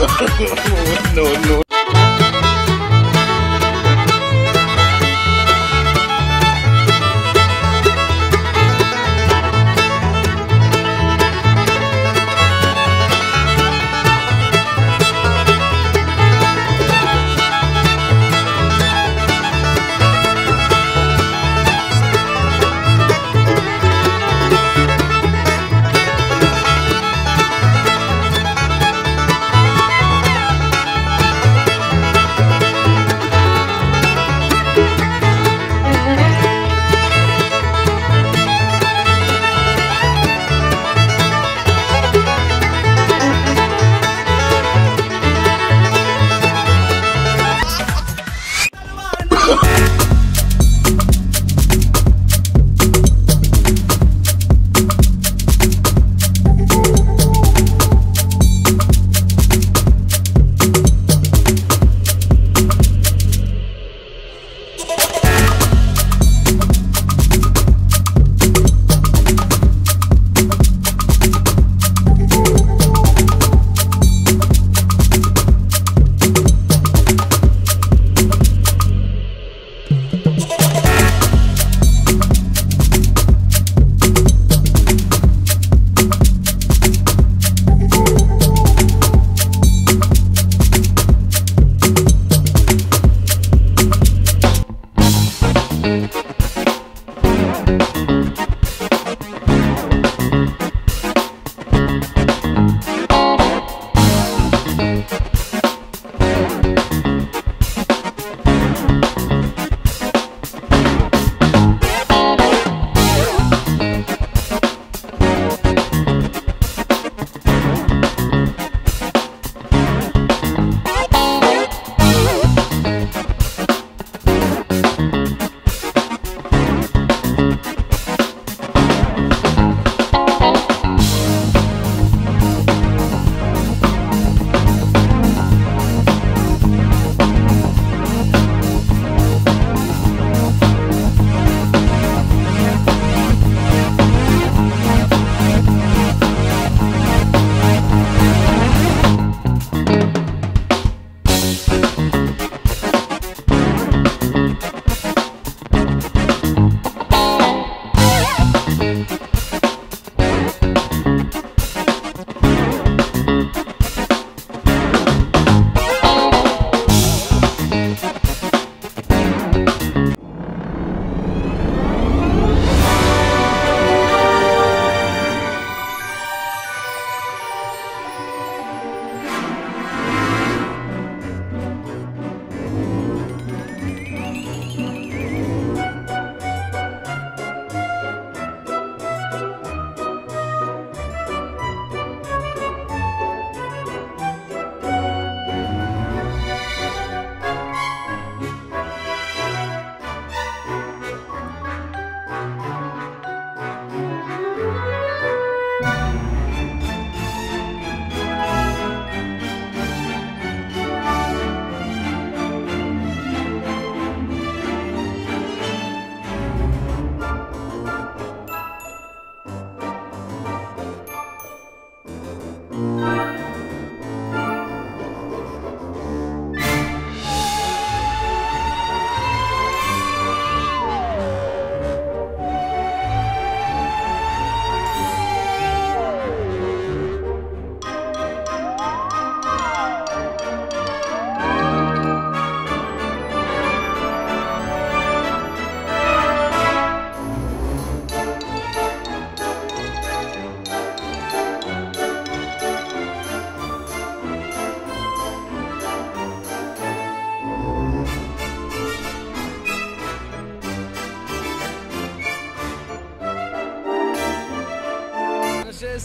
no, no. Música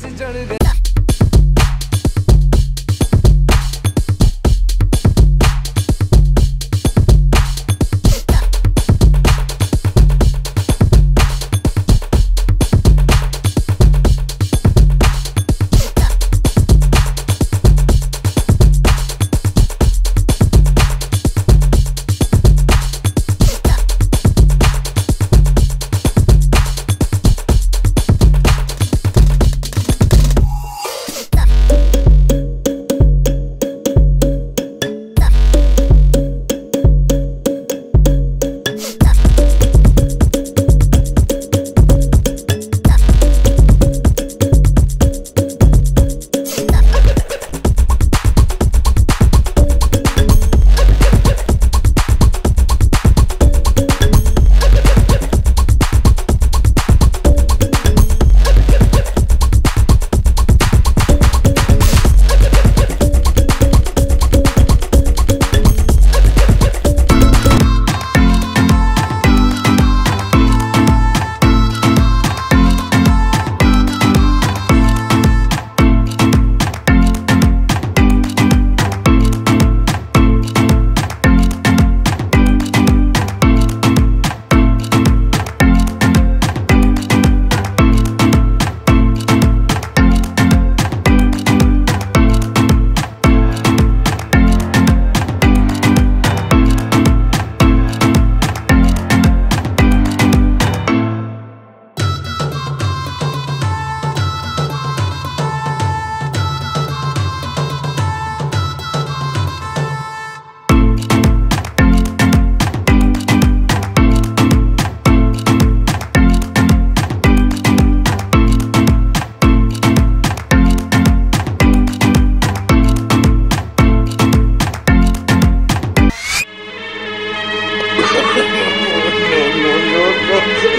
messenger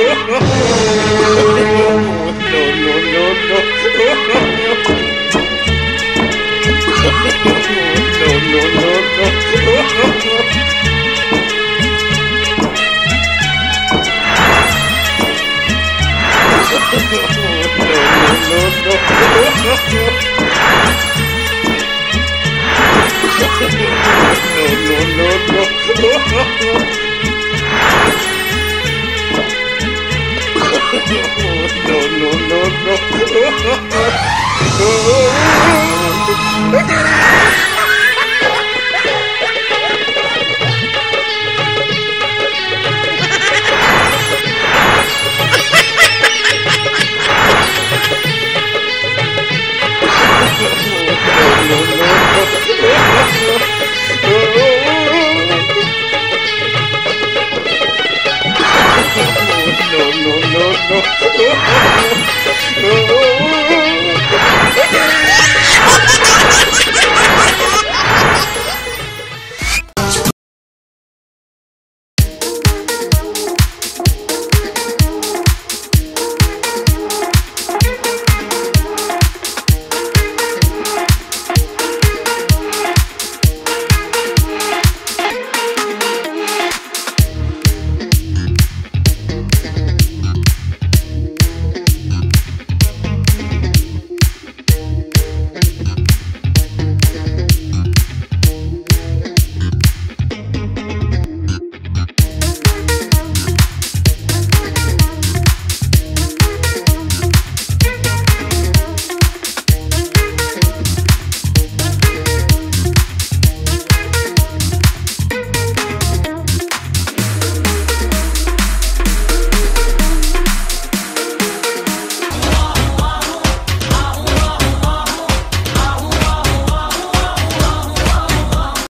no, no, no, no. no, no, no, no. no.